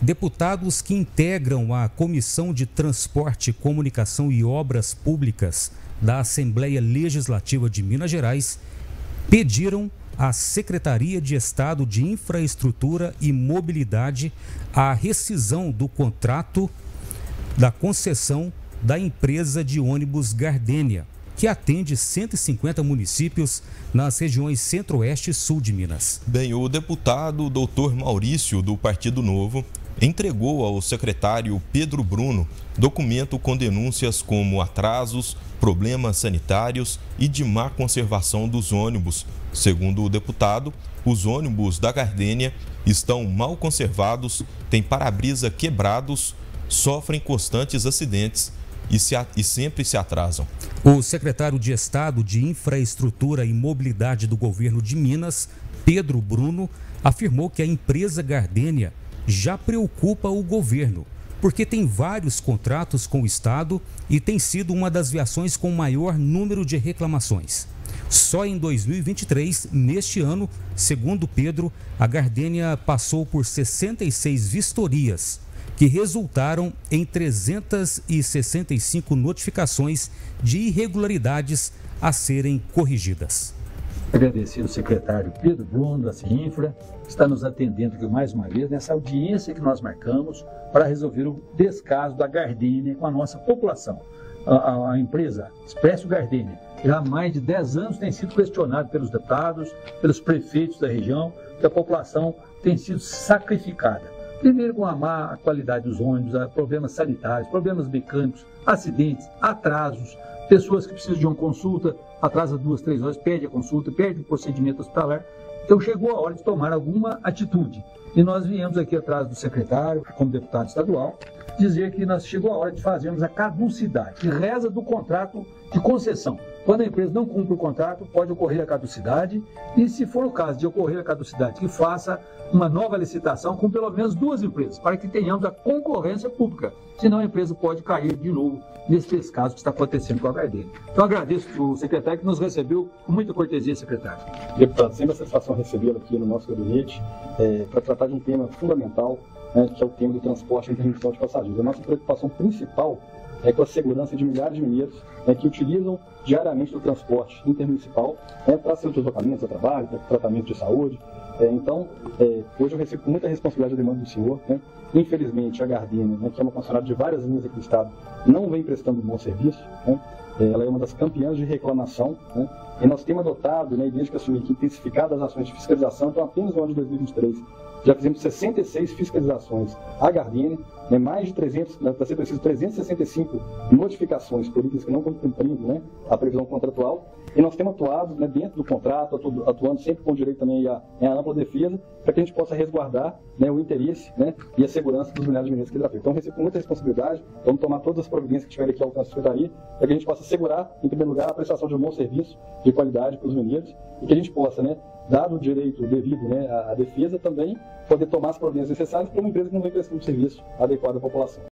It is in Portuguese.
deputados que integram a Comissão de Transporte, Comunicação e Obras Públicas da Assembleia Legislativa de Minas Gerais pediram à Secretaria de Estado de Infraestrutura e Mobilidade a rescisão do contrato da concessão da empresa de ônibus Gardênia, que atende 150 municípios nas regiões Centro-Oeste e Sul de Minas. Bem, o deputado doutor Maurício, do Partido Novo, entregou ao secretário Pedro Bruno documento com denúncias como atrasos, problemas sanitários e de má conservação dos ônibus. Segundo o deputado, os ônibus da Gardênia estão mal conservados, têm para-brisa quebrados, sofrem constantes acidentes e, se, e, sempre se atrasam. O secretário de Estado de Infraestrutura e Mobilidade do governo de Minas, Pedro Bruno, afirmou que a empresa Gardênia já preocupa o governo, porque tem vários contratos com o Estado e tem sido uma das viações com maior número de reclamações. Só em 2023, neste ano, segundo Pedro, a Gardênia passou por 66 vistorias, que resultaram em 365 notificações de irregularidades a serem corrigidas. Agradecer ao secretário Pedro Bruno, da Ciinfra, que está nos atendendo aqui mais uma vez nessa audiência que nós marcamos para resolver o descaso da Gardênia com a nossa população. A, a, a empresa Expresso Gardênia já há mais de 10 anos tem sido questionado pelos deputados, pelos prefeitos da região, que a população tem sido sacrificada. Primeiro com a má qualidade dos ônibus, problemas sanitários, problemas mecânicos, acidentes, atrasos, pessoas que precisam de uma consulta, atrasa duas, três horas, perde a consulta, perde o procedimento hospitalar. Então chegou a hora de tomar alguma atitude. E nós viemos aqui atrás do secretário, como deputado estadual, dizer que nós chegou a hora de fazermos a caducidade, que reza do contrato de concessão. Quando a empresa não cumpre o contrato, pode ocorrer a caducidade e, se for o caso de ocorrer a caducidade, que faça uma nova licitação com pelo menos duas empresas, para que tenhamos a concorrência pública. Senão a empresa pode cair de novo nesse descaso que está acontecendo com a Gardenia. Então agradeço o secretário que nos recebeu com muita cortesia, secretário. Deputado, sempre a satisfação recebê-lo aqui no nosso gabinete é, para tratar de um tema fundamental, né, que é o tema do transporte intermissão de passageiros. A nossa preocupação principal é, com a segurança de milhares de mineiros né, que utilizam diariamente o transporte intermunicipal né, para seus deslocamentos a trabalho, para tratamento de saúde. É, então, é, hoje eu recebo muita responsabilidade a demanda do senhor. Né? Infelizmente, a Gardenia, né, que é uma concessionária de várias linhas aqui do Estado, não vem prestando um bom serviço. Né? É, ela é uma das campeãs de reclamação. Né? E nós temos adotado, né, desde que assumi aqui, intensificadas as ações de fiscalização. Então, apenas no ano de 2023, já fizemos 66 fiscalizações à Gardenia, né, mais de 300, para ser preciso, 365 notificações por itens que não estão cumprindo né, a previsão contratual. E nós temos atuado né, dentro do contrato, atuando sempre com direito também à, à ampla defesa, para que a gente possa resguardar né, o interesse né, e a segurança dos milhares de mineiros que trafegam. Então, recebo com muita responsabilidade, vamos tomar todas as providências que tiverem aqui ao alcance da Secretaria, para que a gente possa assegurar, em primeiro lugar, a prestação de um bom serviço de qualidade para os mineiros e que a gente possa, né, dado o direito devido né, à defesa, também poder tomar as providências necessárias para uma empresa que não vem prestando serviço adequado à população.